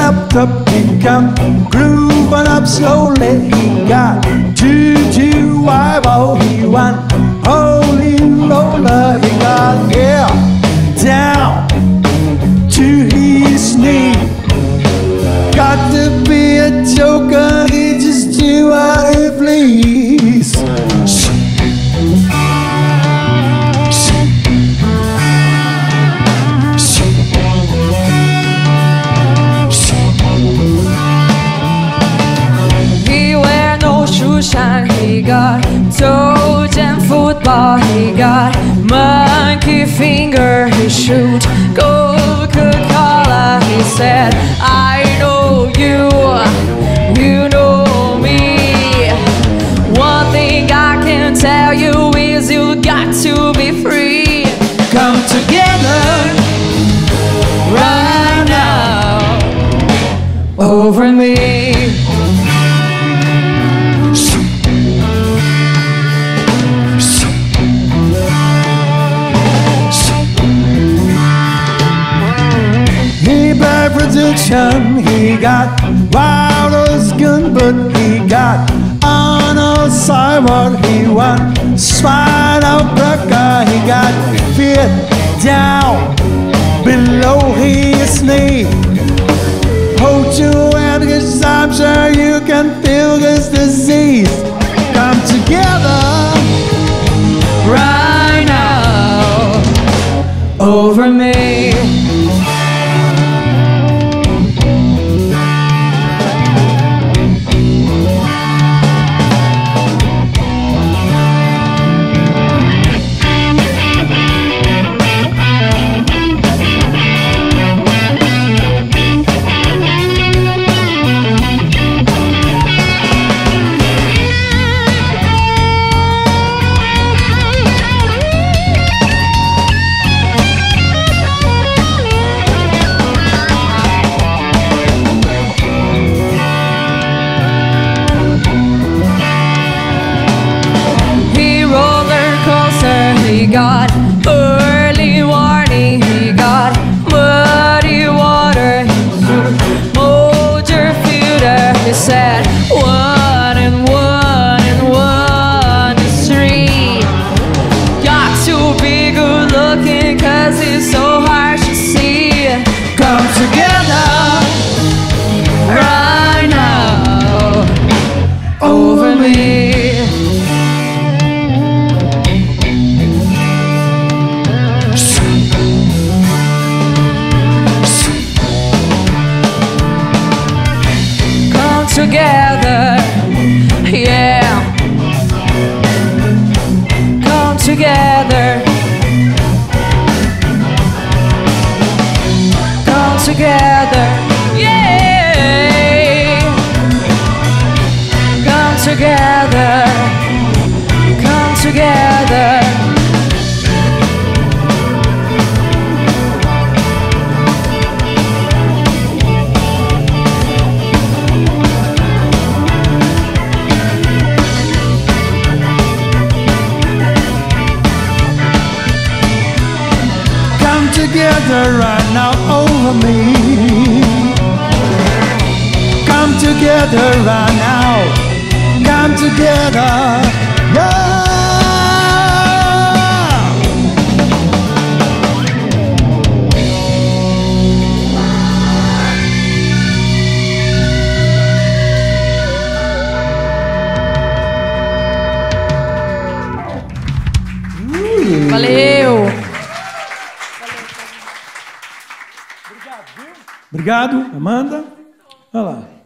up, he come grooving up slowly. He got two two wife, oh he want holy roller. He got yeah down to his knee. Got to be a joker, got and football. He got monkey finger. He shoot Coca-Cola. He said, I know you, you know me. One thing I can tell you is you got to be free. Come together right now over me. He got wild as gun, but he got on a sidewalk. He won of Brucker, he got fit down below his knee. Hold your hand, cause I'm sure you can feel this disease. Together, yeah. Come together. Come together, yeah. Come together. Come together. Together right now over me. Come together right now. Come together. Obrigado, Amanda. Olha lá.